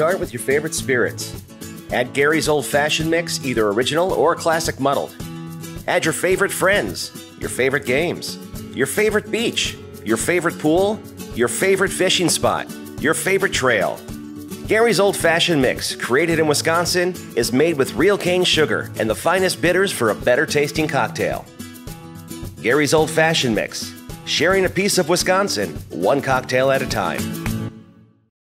Start with your favorite spirits. Add Gary's Old Fashioned Mix, either original or classic muddled. Add your favorite friends, your favorite games, your favorite beach, your favorite pool, your favorite fishing spot, your favorite trail. Gary's Old Fashioned Mix, created in Wisconsin, is made with real cane sugar and the finest bitters for a better tasting cocktail. Gary's Old Fashioned Mix, sharing a piece of Wisconsin, one cocktail at a time.